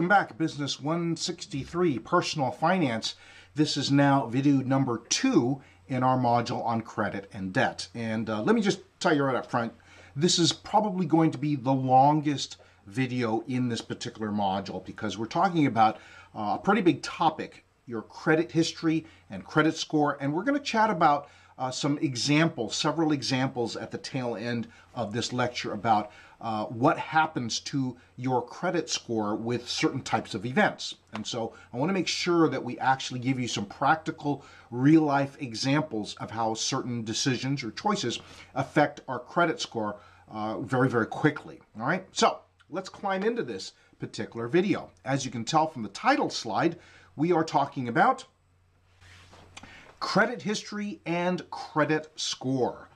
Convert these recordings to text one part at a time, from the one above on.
Welcome back. Business 163, Personal Finance. This is now video number two in our module on credit and debt. And uh, let me just tell you right up front, this is probably going to be the longest video in this particular module because we're talking about uh, a pretty big topic, your credit history and credit score. And we're going to chat about uh, some examples, several examples at the tail end of this lecture about uh, what happens to your credit score with certain types of events. And so I want to make sure that we actually give you some practical, real life examples of how certain decisions or choices affect our credit score uh, very, very quickly. All right, so let's climb into this particular video. As you can tell from the title slide, we are talking about credit history and credit score.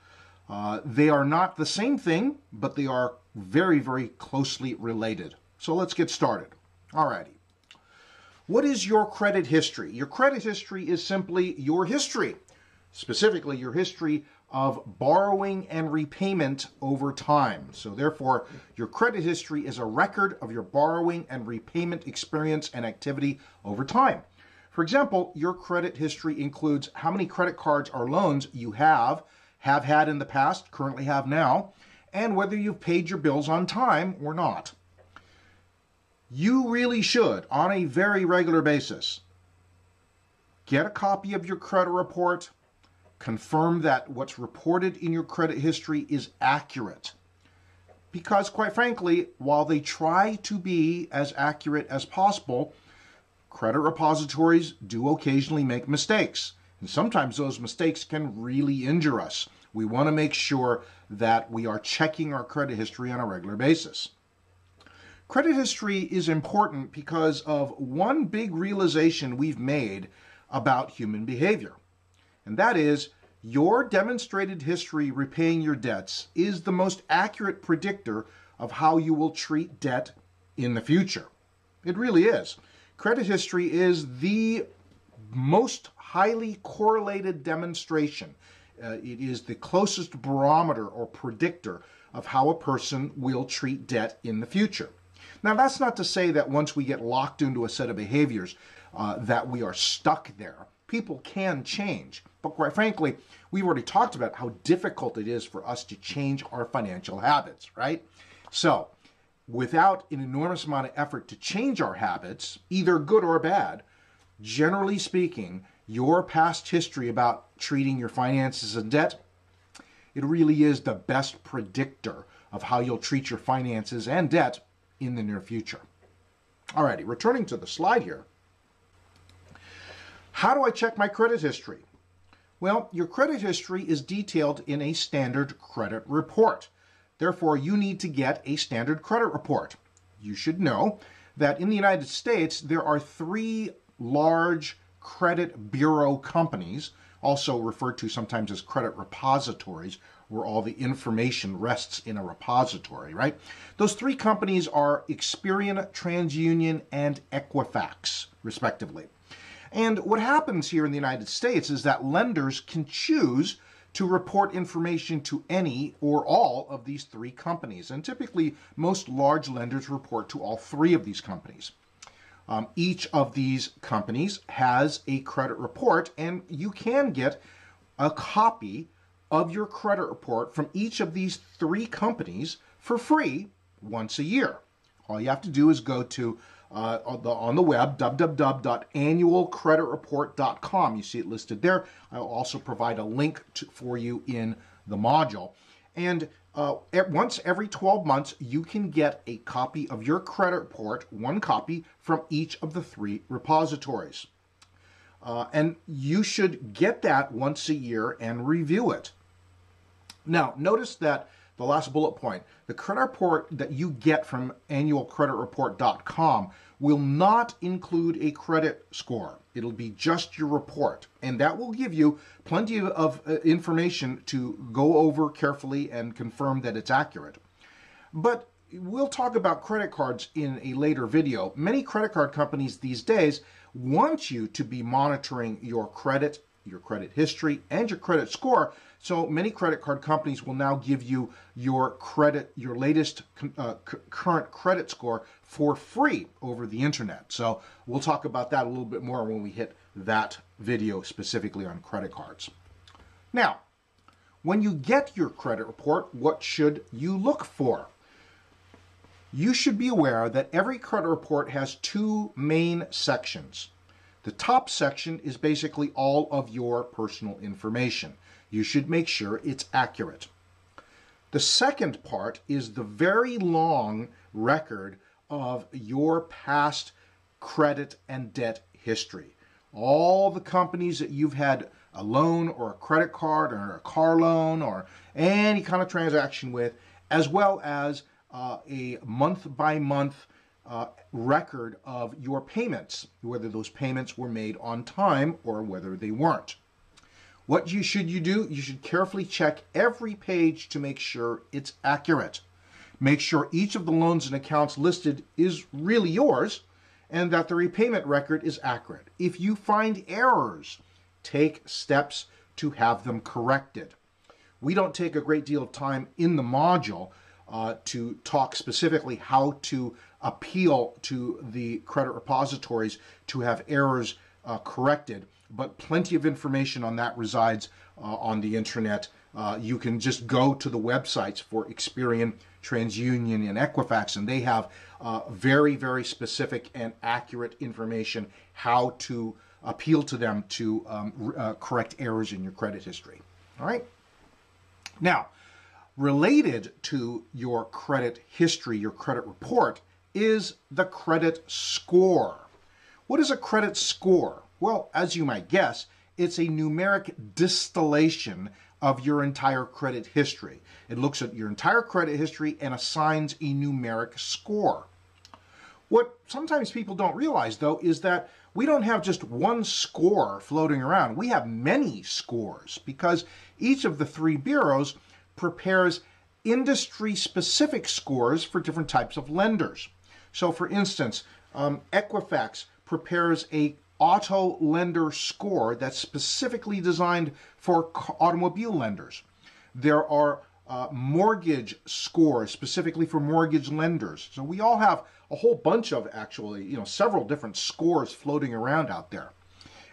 Uh, they are not the same thing, but they are very, very closely related. So let's get started. Alrighty. What is your credit history? Your credit history is simply your history, specifically your history of borrowing and repayment over time. So therefore, your credit history is a record of your borrowing and repayment experience and activity over time. For example, your credit history includes how many credit cards or loans you have, have had in the past, currently have now, and whether you've paid your bills on time or not. You really should, on a very regular basis, get a copy of your credit report, confirm that what's reported in your credit history is accurate. Because, quite frankly, while they try to be as accurate as possible, Credit repositories do occasionally make mistakes, and sometimes those mistakes can really injure us. We want to make sure that we are checking our credit history on a regular basis. Credit history is important because of one big realization we've made about human behavior, and that is your demonstrated history repaying your debts is the most accurate predictor of how you will treat debt in the future. It really is. Credit history is the most highly correlated demonstration. Uh, it is the closest barometer or predictor of how a person will treat debt in the future. Now, that's not to say that once we get locked into a set of behaviors uh, that we are stuck there. People can change. But quite frankly, we've already talked about how difficult it is for us to change our financial habits, right? So, without an enormous amount of effort to change our habits, either good or bad, generally speaking, your past history about treating your finances and debt, it really is the best predictor of how you'll treat your finances and debt in the near future. Alrighty, returning to the slide here. How do I check my credit history? Well, your credit history is detailed in a standard credit report. Therefore, you need to get a standard credit report. You should know that in the United States, there are three large credit bureau companies, also referred to sometimes as credit repositories, where all the information rests in a repository, right? Those three companies are Experian, TransUnion, and Equifax, respectively. And what happens here in the United States is that lenders can choose to report information to any or all of these three companies. And typically, most large lenders report to all three of these companies. Um, each of these companies has a credit report, and you can get a copy of your credit report from each of these three companies for free once a year. All you have to do is go to uh, on, the, on the web, www.annualcreditreport.com. You see it listed there. I'll also provide a link to, for you in the module. And uh, once every 12 months, you can get a copy of your credit report, one copy from each of the three repositories. Uh, and you should get that once a year and review it. Now, notice that the last bullet point, the credit report that you get from annualcreditreport.com will not include a credit score. It'll be just your report. And that will give you plenty of uh, information to go over carefully and confirm that it's accurate. But we'll talk about credit cards in a later video. Many credit card companies these days want you to be monitoring your credit, your credit history, and your credit score So many credit card companies will now give you your credit, your latest uh, current credit score for free over the internet. So we'll talk about that a little bit more when we hit that video specifically on credit cards. Now, when you get your credit report, what should you look for? You should be aware that every credit report has two main sections. The top section is basically all of your personal information. You should make sure it's accurate. The second part is the very long record of your past credit and debt history. All the companies that you've had a loan or a credit card or a car loan or any kind of transaction with, as well as uh, a month by month uh, record of your payments, whether those payments were made on time or whether they weren't. What you should you do? You should carefully check every page to make sure it's accurate. Make sure each of the loans and accounts listed is really yours and that the repayment record is accurate. If you find errors, take steps to have them corrected. We don't take a great deal of time in the module uh, to talk specifically how to appeal to the credit repositories to have errors uh, corrected, but plenty of information on that resides uh, on the internet. Uh, you can just go to the websites for Experian, TransUnion, and Equifax, and they have uh, very, very specific and accurate information how to appeal to them to um, correct errors in your credit history. All right? Now, related to your credit history, your credit report, is the credit score. What is a credit score? Well, as you might guess, it's a numeric distillation of your entire credit history. It looks at your entire credit history and assigns a numeric score. What sometimes people don't realize, though, is that we don't have just one score floating around. We have many scores because each of the three bureaus prepares industry specific scores for different types of lenders. So, for instance, um, Equifax prepares a auto lender score that's specifically designed for automobile lenders. There are uh, mortgage scores specifically for mortgage lenders. So we all have a whole bunch of actually, you know, several different scores floating around out there.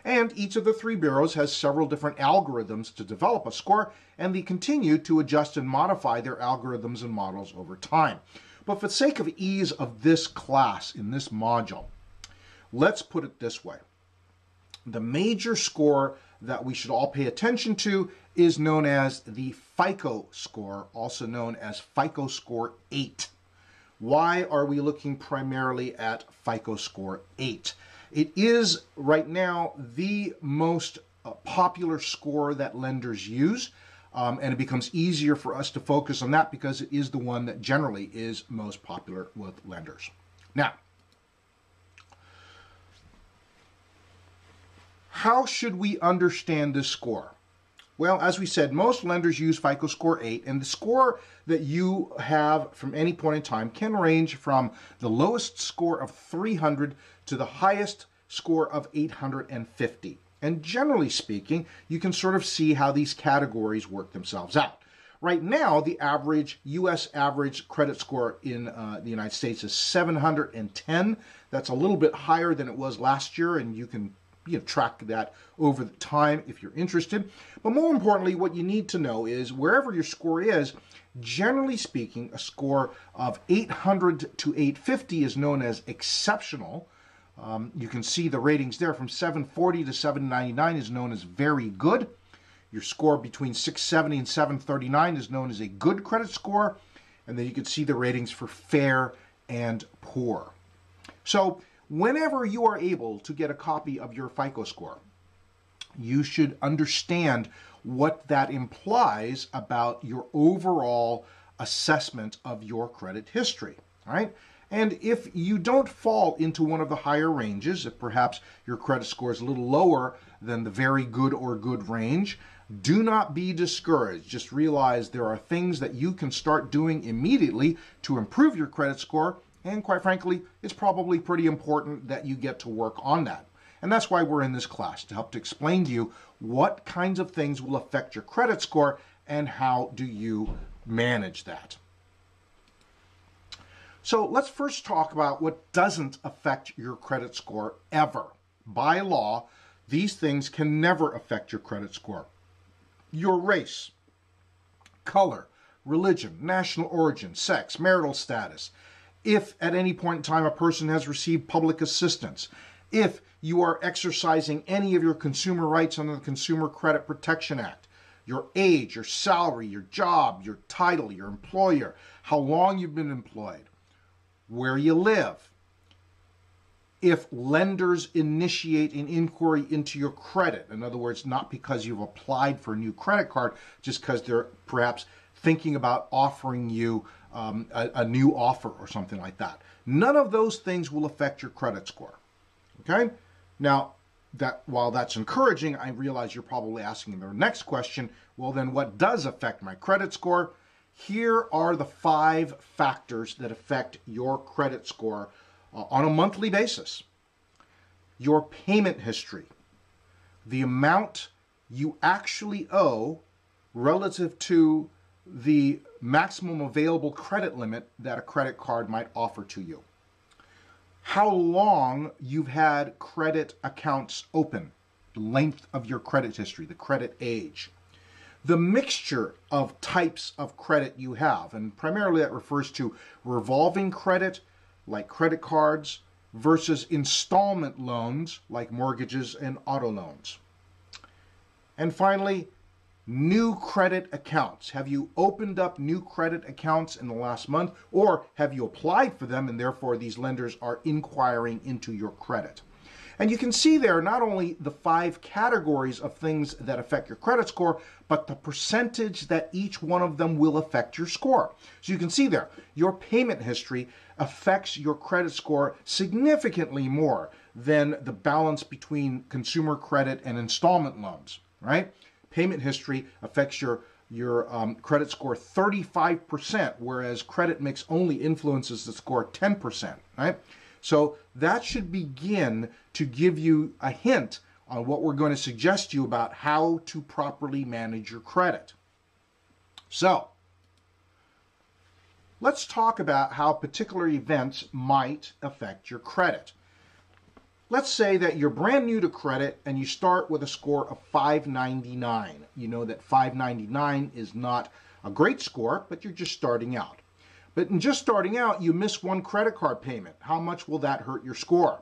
And each of the three bureaus has several different algorithms to develop a score, and they continue to adjust and modify their algorithms and models over time. But for the sake of ease of this class in this module, let's put it this way. The major score that we should all pay attention to is known as the FICO score, also known as FICO score 8. Why are we looking primarily at FICO score 8? It is right now the most uh, popular score that lenders use. Um, and it becomes easier for us to focus on that because it is the one that generally is most popular with lenders. Now, how should we understand this score? Well, as we said, most lenders use FICO score 8, and the score that you have from any point in time can range from the lowest score of 300 to the highest score of 850. And generally speaking, you can sort of see how these categories work themselves out. Right now, the average U.S. average credit score in uh, the United States is 710. That's a little bit higher than it was last year, and you can you know, track that over the time if you're interested. But more importantly, what you need to know is wherever your score is, generally speaking, a score of 800 to 850 is known as exceptional. Um, you can see the ratings there from 740 to 799 is known as very good. Your score between 670 and 739 is known as a good credit score. And then you can see the ratings for fair and poor. So whenever you are able to get a copy of your FICO score, you should understand what that implies about your overall assessment of your credit history. Right. And if you don't fall into one of the higher ranges, if perhaps your credit score is a little lower than the very good or good range, do not be discouraged. Just realize there are things that you can start doing immediately to improve your credit score. And quite frankly, it's probably pretty important that you get to work on that. And that's why we're in this class, to help to explain to you what kinds of things will affect your credit score and how do you manage that? So let's first talk about what doesn't affect your credit score ever. By law, these things can never affect your credit score. Your race, color, religion, national origin, sex, marital status, if at any point in time a person has received public assistance, if you are exercising any of your consumer rights under the Consumer Credit Protection Act, your age, your salary, your job, your title, your employer, how long you've been employed, where you live. If lenders initiate an inquiry into your credit, in other words, not because you've applied for a new credit card, just because they're perhaps thinking about offering you um, a, a new offer or something like that. None of those things will affect your credit score. Okay? Now, that while that's encouraging, I realize you're probably asking the next question, well then what does affect my credit score? Here are the five factors that affect your credit score uh, on a monthly basis. Your payment history, the amount you actually owe relative to the maximum available credit limit that a credit card might offer to you. How long you've had credit accounts open, the length of your credit history, the credit age, the mixture of types of credit you have, and primarily that refers to revolving credit, like credit cards, versus installment loans, like mortgages and auto loans. And finally, new credit accounts? Have you opened up new credit accounts in the last month or have you applied for them and therefore these lenders are inquiring into your credit? And you can see there not only the five categories of things that affect your credit score, but the percentage that each one of them will affect your score. So you can see there, your payment history affects your credit score significantly more than the balance between consumer credit and installment loans, right? Payment history affects your your um, credit score 35%, whereas credit mix only influences the score 10%, right? So that should begin to give you a hint on what we're going to suggest you about how to properly manage your credit. So, let's talk about how particular events might affect your credit. Let's say that you're brand new to credit and you start with a score of 599. You know that 599 is not a great score, but you're just starting out. But in just starting out, you miss one credit card payment. How much will that hurt your score?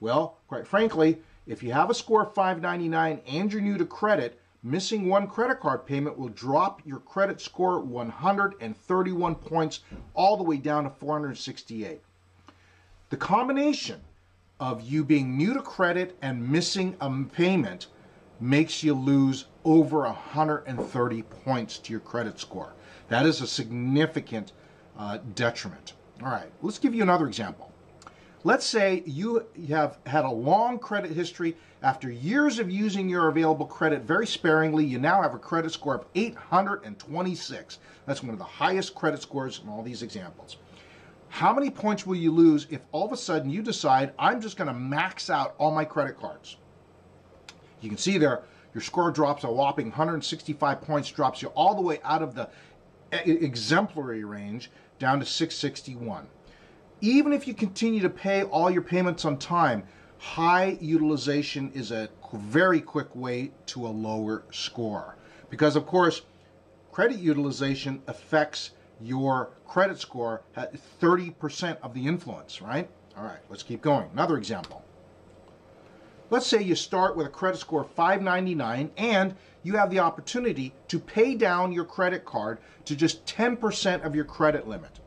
Well, quite frankly, if you have a score of 599 and you're new to credit, missing one credit card payment will drop your credit score 131 points all the way down to 468. The combination of you being new to credit and missing a payment makes you lose over 130 points to your credit score. That is a significant uh, detriment. All right, let's give you another example. Let's say you have had a long credit history. After years of using your available credit very sparingly, you now have a credit score of 826. That's one of the highest credit scores in all these examples. How many points will you lose if all of a sudden you decide, I'm just going to max out all my credit cards? You can see there, your score drops a whopping 165 points, drops you all the way out of the exemplary range down to 661. Even if you continue to pay all your payments on time, high utilization is a very quick way to a lower score. Because, of course, credit utilization affects your credit score had 30% of the influence, right? All right, let's keep going. Another example. Let's say you start with a credit score of 599 and you have the opportunity to pay down your credit card to just 10% of your credit limit.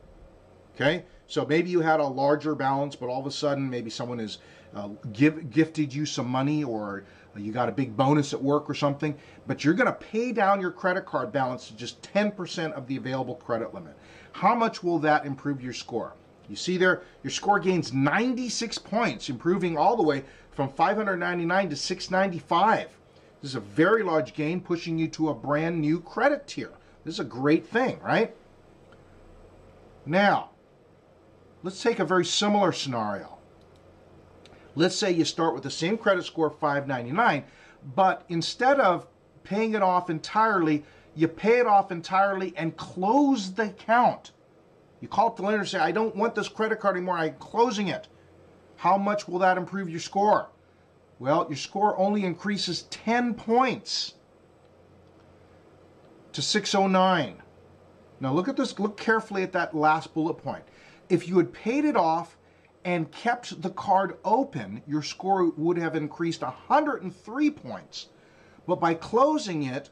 Okay? So maybe you had a larger balance, but all of a sudden maybe someone has uh, give, gifted you some money or you got a big bonus at work or something, but you're going to pay down your credit card balance to just 10% of the available credit limit. How much will that improve your score? You see there, your score gains 96 points, improving all the way from 599 to 695. This is a very large gain, pushing you to a brand new credit tier. This is a great thing, right? Now, let's take a very similar scenario. Let's say you start with the same credit score, 599, but instead of paying it off entirely, you pay it off entirely and close the account. You call up the lender and say, I don't want this credit card anymore, I'm closing it. How much will that improve your score? Well, your score only increases 10 points to 609. Now look at this, look carefully at that last bullet point. If you had paid it off and kept the card open, your score would have increased 103 points. But by closing it,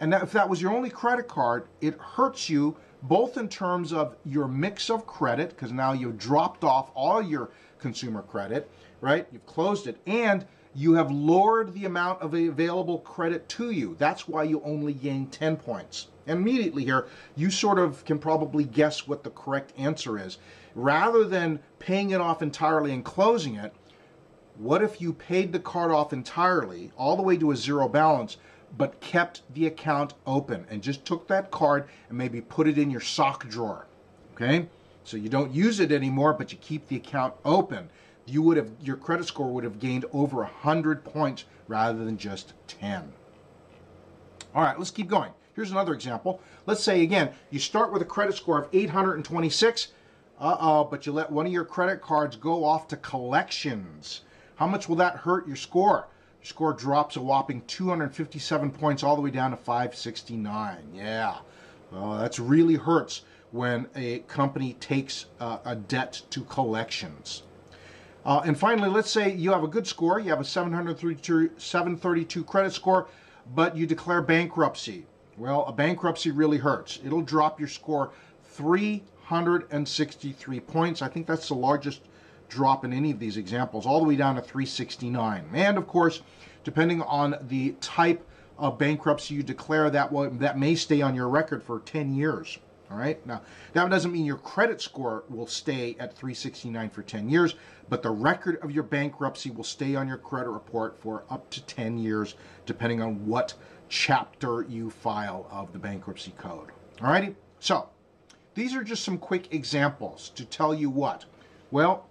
and that, if that was your only credit card, it hurts you both in terms of your mix of credit, because now you've dropped off all your consumer credit, right? You've closed it, and you have lowered the amount of available credit to you. That's why you only gain 10 points. Immediately here, you sort of can probably guess what the correct answer is. Rather than paying it off entirely and closing it, what if you paid the card off entirely, all the way to a zero balance, but kept the account open and just took that card and maybe put it in your sock drawer? Okay? So you don't use it anymore, but you keep the account open you would have your credit score would have gained over a 100 points rather than just 10. All right, let's keep going. Here's another example. Let's say again, you start with a credit score of 826, uh-oh, but you let one of your credit cards go off to collections. How much will that hurt your score? Your score drops a whopping 257 points all the way down to 569. Yeah, well, that's really hurts when a company takes uh, a debt to collections. Uh, and finally, let's say you have a good score, you have a 732, 732 credit score, but you declare bankruptcy. Well, a bankruptcy really hurts. It'll drop your score 363 points. I think that's the largest drop in any of these examples, all the way down to 369. And of course, depending on the type of bankruptcy you declare, that will, that may stay on your record for 10 years. All right. Now, that doesn't mean your credit score will stay at 369 for 10 years, but the record of your bankruptcy will stay on your credit report for up to 10 years, depending on what chapter you file of the bankruptcy code. All righty. So, these are just some quick examples to tell you what. Well,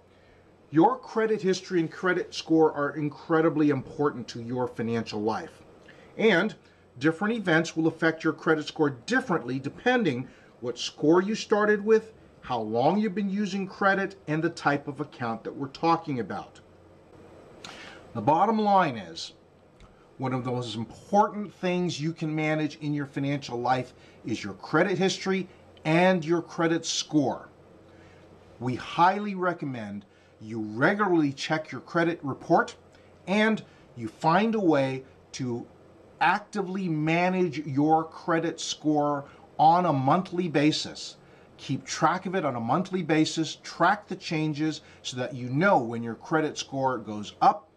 your credit history and credit score are incredibly important to your financial life. And different events will affect your credit score differently depending what score you started with, how long you've been using credit, and the type of account that we're talking about. The bottom line is, one of the most important things you can manage in your financial life is your credit history and your credit score. We highly recommend you regularly check your credit report and you find a way to actively manage your credit score on a monthly basis. Keep track of it on a monthly basis, track the changes so that you know when your credit score goes up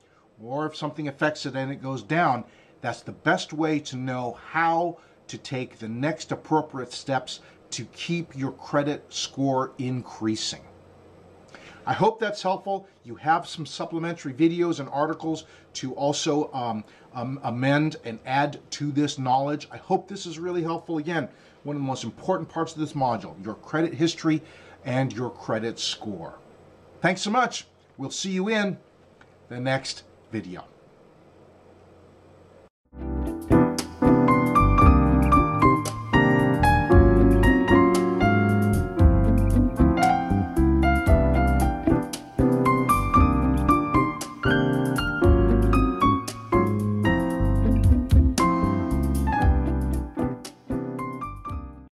or if something affects it and it goes down. That's the best way to know how to take the next appropriate steps to keep your credit score increasing. I hope that's helpful. You have some supplementary videos and articles to also um, um, amend and add to this knowledge. I hope this is really helpful. Again, one of the most important parts of this module, your credit history and your credit score. Thanks so much. We'll see you in the next video.